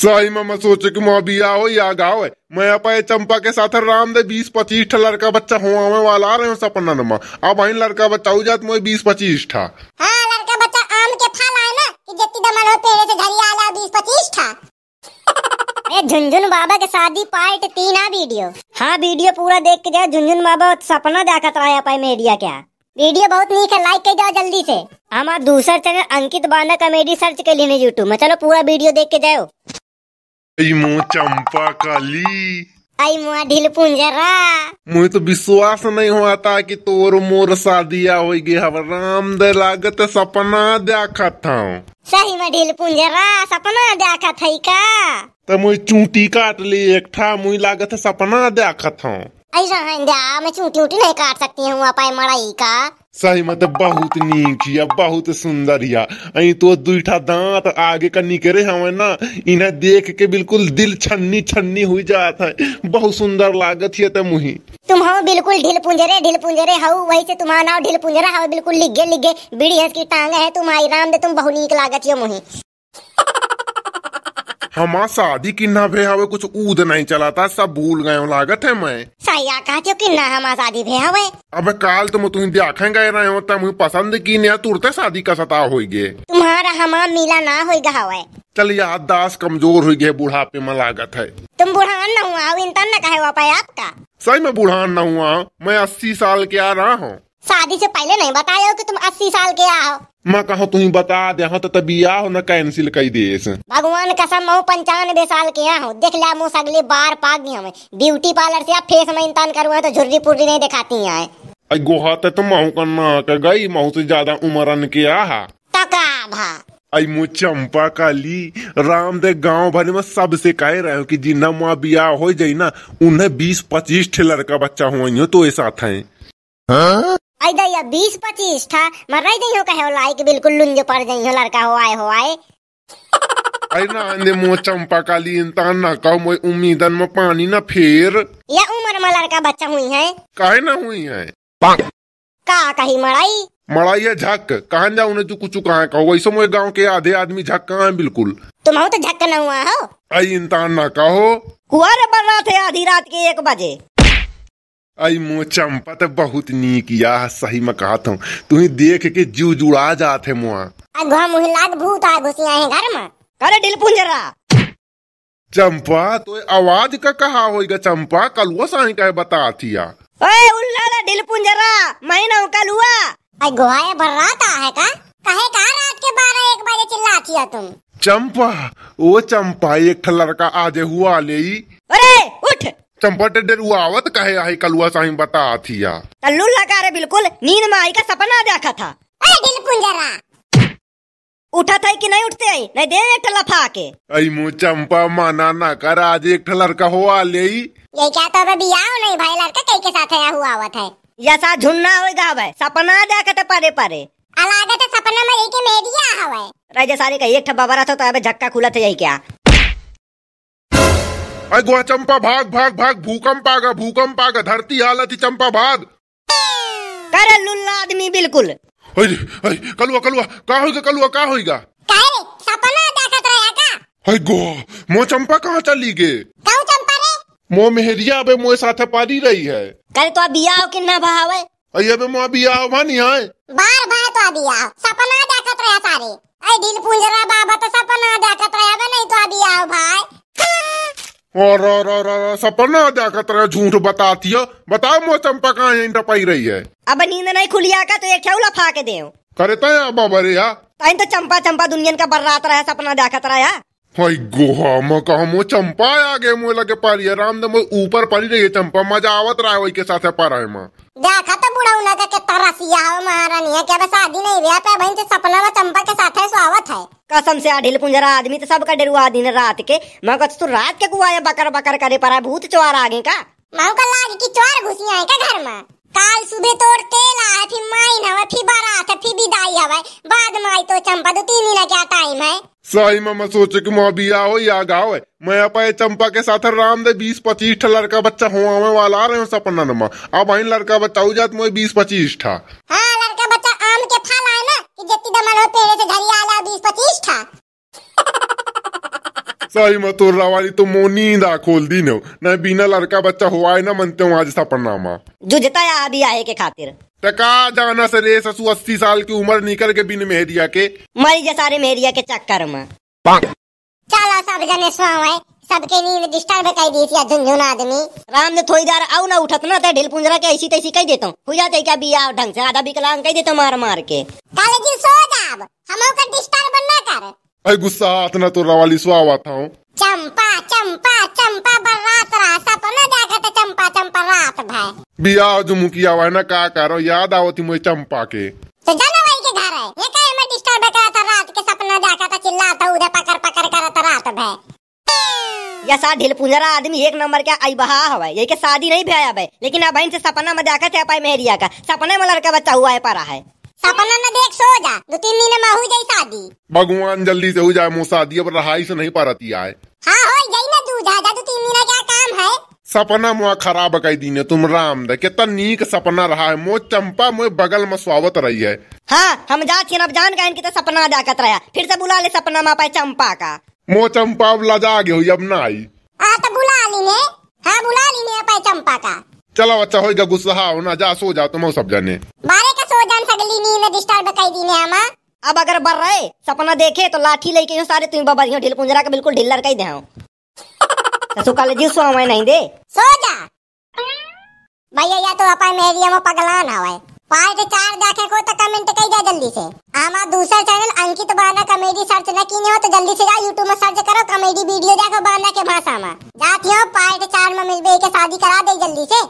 सही में मैं सोचे कि मैं बिया हो या गाँव है। मैं अपने चंपा के साथ राम दे बीस पच्चीस ठा लड़का बच्चा हुआ में वाला आ रहे हो सपना नमा अब वही लड़का बच्चा हो जात मैं बीस पच्चीस ठा। हाँ लड़का बच्चा आम के फल आए ना कि जितनी दमन हो पेड़े से झड़ी आला बीस पच्चीस था अरे झुनझुन बाबा के शादी पार्ट तीन आ वीडियो। हाँ वीडियो पूरा देख के जाओ झुनझुन बाबा सपना देखा था पाए मीडिया क्या। वीडियो बहुत नीक है लाइक कर जाओ जल्दी से। हमारा दूसरा channel Ankit Banda comedy search कर लेने यूट्यूब में। चलो पूरा वीडियो देख के जाओ। मो चंपा काली आई मुआ ढील पुंजरा मुझे तो विश्वास नहीं हुआ था कि तोर मोर शादिया हम राम दे लागत सपना देखा था सही में ढील पुंजरा सपना देखा था का तो मुझे चूंटी काट ली एक था मुझे लागत सपना देखा था ऐसा है मैं चूटी उटी नहीं काट सकती हूँ अपाय मड़ाई का। सही में तो बहुत नीक हिया बहुत सुंदर हिया अई तो दुईठा दांत आगे का निकरे हमें ना। इन्हें देख के बिल्कुल दिल छन्नी छन्नी हुई जात है। बहुत सुंदर लागत है तो मुही। तुम हो बिल्कुल ढील पुंजरे ढील पुंजरे हो वही से तुम्हारा नाम ढील पुंजरा हो बिल्कुल लिगे लिगे बीड़ी हंस की टांग है तुम्हारी राम दे तुम बहुत नीक लागत हो मुही। हमार शादी की ना भे हवे कुछ ऊद नहीं चला था सब भूल गए लागत है मैं। सही कहते कि ना हमारा शादी भे हवे अबे काल तो मैं तुम्हें देखे गए रहे हो तब पसंद की नहीं तुरते शादी का सता हो गए तुम्हारा हमारा मिला ना होगा हवे। चल याद दास कमज़ोर हो गए बुढ़ापे में लागत है। तुम बुढ़ान न हुआ इंतन न कहे वापा आपका। सही में बुढ़ान न हुआ मैं अस्सी साल के आ रहा हूँ। शादी से पहले नहीं बताया हो कि तुम अस्सी साल के आओ। मैं कहा तुम्हें बता दे हाँ तो तभी आओ न कैंसिल कर देस भगवान कसम मैं पंचानवे साल के यहाँ हूँ। देख लिया मुँह अगले बार पाग गई हमें ब्यूटी पार्लर से आप फेस में इंतन करूँ तो झुर्री पुर्री नहीं दिखाती यहाँ गोहा ते तो महू का ना कर गई महू से ज़्यादा उम्रन के आहा। तका भा। आई मु चंपा काली राम दे गाँव भर में सबसे कह रहे हो कि जिन्ना माँ बियाह हो जाई ना उन्हें बीस पच्चीस ठे लड़का बच्चा हुआ तो ये साथ आई दैया बीस पच्चीस था मैं रह गई हो कहे हो लाइक बिल्कुल लुंज पड़ गई हो लड़का हो आए हो आए। आई ना आंदे मो चंपा काली इंसान ना कहो मैं उम्मीदन में पानी ना फेर। या उम्र में लड़का बच्चा हुई है? काहे ना हुई है? का कही मड़ाई? मड़ाई है झक? कहाँ जाऊ ने तू कुछ कहाँ कहो? वैसे मोए गाँव के आधे आदमी झक कहाँ है बिल्कुल? तुम हो तो झक्क न हुआ हो। आई इंसान ना कहो कुआरे बन रहा थे आधी रात के एक बजे। आई मो चंपा तो बहुत नीक या सही में कहा था तुम्हें देख के जीव जुड़ा जाते मुआ। अगुआ मुहिलात भूत आ घुसिया है घर में। अरे दिल पुंजरा। चंपा तो आवाज़ का कहा होगा चंपा कलुआ साही का बता थिया? ओए उल्ला दिल पुंजरा मैं ना कल हुआ अगुआ ये भर रात आ है का? कहे का रात के बारह एक बजे चिल्लाती हो तुम? चंपा ओ चंपा एक लड़का आज हुआ ले चंपा टेडर आवत कहे आई कलुआ साही बता थिया तल्लू लगा रे बिल्कुल नींद में आई का सपना देखा था। अरे दिल पुंजरा उठा था कि नहीं उठते आई नहीं दे एक लफा के आई मो चंपा माना ना कर आज एक ठा लड़का हुआ ले ई। ये क्या तो अबे बियाह नहीं भाई लड़का कई के साथ आया हुआ आवत है। जैसा झुन्ना हो गावे सपना देखा था परे परे। अलागे तो सपना में के मेरिया हवे राजा सारे का एक ठप्पा बरा था तो अबे झक्का खुला था यही क्या? आई गोवा चंपा भाग भाग भाग भूकंप आ गया भूकंप आ गया धरती हालत ही चंपा भाग। करे लुल्ला आदमी बिल्कुल। अरे अरे कलुआ कलुआ का होगा कलुआ का होगा काहे सपना देखत रहा का? हाय गो मो चंपा कहाँ चली गे? कहूँ चंपा रे। मो मेहरिया अबे मोए साथे पारी रही है। करे तो बियाह के ना भावे अये अबे मो आओ भानी है बार बार तो बिया सपना देखत रहा सारे। ऐ दिल पुंजरा बाबा तो सपना देखत रहा बे नहीं तो बिया भाई। और और और और सपना देखत रहे झूठ बताती हो। बताओ मौसम चंपा कहाँ यहीं टपाई रही है। अब नींद नहीं खुलिया का तो एक फा के दे करे तो अब बरे या? ताइन तो चंपा चंपा दुनिया का बर्रात रहा सपना देखत रहा हाय गोहा मैं मो चंपा आ गए मो लगे पारी है। राम दे मो ऊपर पड़ी रही है चंपा मज़ा आवत रहा है वही के साथे पारा है माँ। देखा तो बुढ़ा उना का कितना रसिया हो महारानी है क्या बस शादी नहीं हुआ? पे बहन तो सपना में चंपा के साथ है स्वागत है। कसम से आढिल पुंजरा आदमी तो सबका डरुआ दिन रात के मगर तू रात के कुआए बकर बकर करे परा भूत चोर आगे का? माऊ का लाग की चोर घुसिया है क्या घर में? काल सुबह तोड़ तेल आए फिर माइन हवे फिर बारात फिर विदाई हवे बाद में आई तो चंपा तो तीन ही क्या टाइम है। सही में मैं सोचे कि मैं बिया हो या गाँव है। मैं अपने चंपा के साथ राम दे बीस पच्चीस ठा लड़का बच्चा हुआ में वाला आ रहे हो सपना नमा अब वही लड़का बच्चा हो जात मैं बीस पच्चीस ठा। हाँ लड़का बच्चा आम के फल आए ना कि जितनी दमन हो पेड़े से झड़ी आला बीस पच्चीस था सही में तोरा वाली तो मो नींद आ खोल दी नो न बिना लड़का बच्चा हुआ है ना मनते हूँ आज सपना मा। जुझता है अभी आए के खातिर। टका जाना से रे ससु अस्सी साल की उम्र निकल के बिन मेहरिया के मरी जा सारे मेरिया के चक्कर में। चलो सब जने सोए सबके नींद डिस्टर्ब कर दी थी झुंझुन आदमी। राम ने थोड़ी देर आऊ ना उठत ना तो ढील पुंजरा के ऐसी तैसी कह देता। हूँ हो जाते क्या बिया ढंग से आधा विकलांग कह देता मार मार के। काले जी सो जाब हम का डिस्टर्ब ना कर। अरे गुस्सा हाथ ना तोरा वाली सुहावा था हूँ। चंपा चंपा चंपा बरात रहा। सपना देखा था चंपा चंपा रात भाई बिया जो मुखिया हुआ है ना का करो याद आवती मुझे चंपा के। तो जाना वही के घर है। ये कहे मैं डिस्टर्ब करा था रात के सपना देखा था चिल्लाता उधर पकड़ पकड़ करा था रात भर। या सा ढील पुंजरा आदमी एक नंबर के आई बहा हवा ये के शादी नहीं भया भाई। लेकिन अब से सपना में देखा थे पाई मेहरिया का। सपने में लड़का बच्चा हुआ है परा है। सपना न देख सो जा। दो तीन दिन में हो जाई शादी। भगवान जल्दी से हो जाए मुँह शादी अब रहाई से नहीं पारती आए हाँ हो जाई ना दूध आ जा दो तीन दिन क्या काम है। सपना मुआ खराब कई दीने तुम राम दे। कितना नीक सपना रहा है। मो चंपा मोए बगल में स्वागत रही है। हाँ हम जात अब जान गए इनके तो सपना देखत रहा फिर से बुला ले सपना में पाए चंपा का। मो चंपा अब लजा गई अब ना आई। हाँ तो बुला ली ने हाँ बुला ली ने पाई चंपा का। चलो बच्चा होगा गुस्सा हो ना। जा सो जा तुम सब जने। बारे का सो जान सगली नींद डिस्टर्ब कर दी ने हमा अब अगर बढ़ रहे सपना देखे तो लाठी लेके सारे तुम बाबा ढील पुंजरा के बिल्कुल ढिल्लर कही दे तो काले जी सो हमें नहीं दे सो जा भैया या तो अपन मेरी में पगलान हवे पार्ट चार देखे को तो कमेंट कर जा जल्दी से आमा दूसरा चैनल अंकित बाना कॉमेडी सर्च ना कीने हो तो जल्दी से जा यूट्यूब में सर्च करो कॉमेडी वीडियो देखो बाना के भाषा में जाती हो पार्ट चार में मिलबे के शादी करा दे जल्दी से